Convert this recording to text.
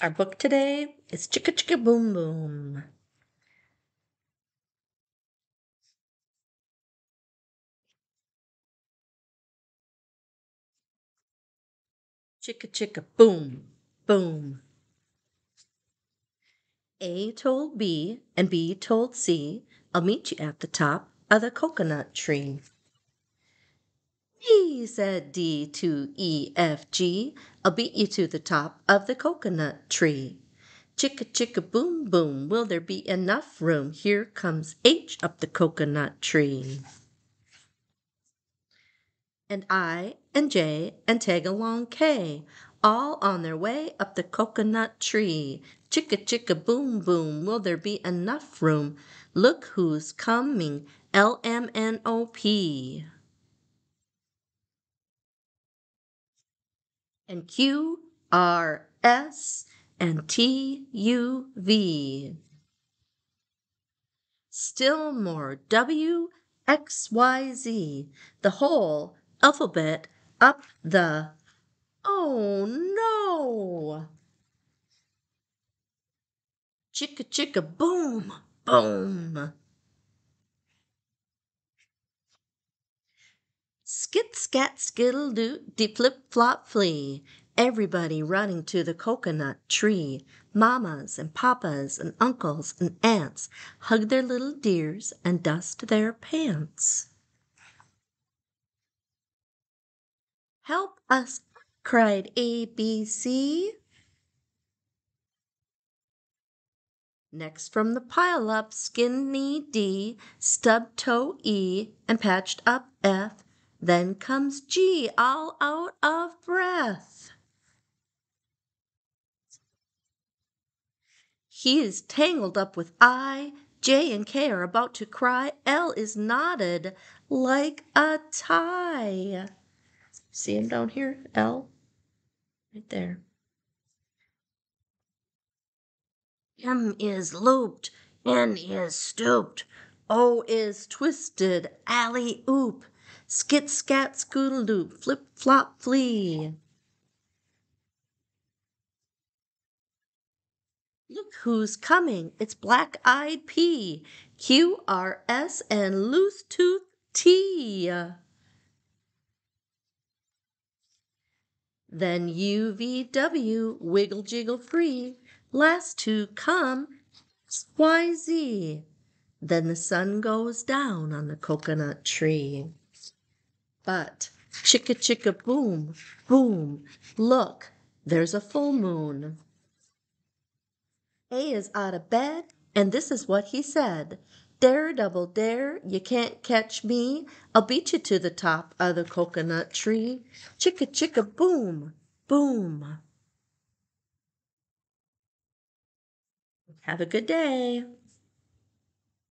Our book today is Chicka Chicka Boom Boom. Chicka chicka boom, boom. A told B and B told C, I'll meet you at the top of the coconut tree. B said D to E F G, I'll beat you to the top of the coconut tree. Chicka chicka boom boom, will there be enough room? Here comes H up the coconut tree. And I and J and tag along K, all on their way up the coconut tree. Chicka chicka boom boom, will there be enough room? Look who's coming, L M N O P. and Q R S and T U V. Still more W X Y Z, the whole alphabet up the Oh no! Chicka chicka boom, boom. Skit scat skittle doot dee flip flop flee. Everybody running to the coconut tree. Mamas and papas and uncles and aunts hug their little dears and dust their pants. Help us! cried A B C. Next from the pile up, skinny D, stub toe E, and patched up F. Then comes G, all out of breath. He is tangled up with I. J and K are about to cry. L is knotted like a tie. See him down here? L? Right there. M is looped. N is stooped. O is twisted. Alley oop. Skit scat scoodle doo, flip flop flee. Look who's coming, it's Black Eyed P, Q R S and Loose Tooth T. Then U V W, wiggle jiggle free, last to come Y Z. Then the sun goes down on the coconut tree. But chicka chicka boom, boom, look, there's a full moon. A is out of bed, and this is what he said. Dare, double dare, you can't catch me. I'll beat you to the top of the coconut tree. Chicka chicka boom, boom. Have a good day.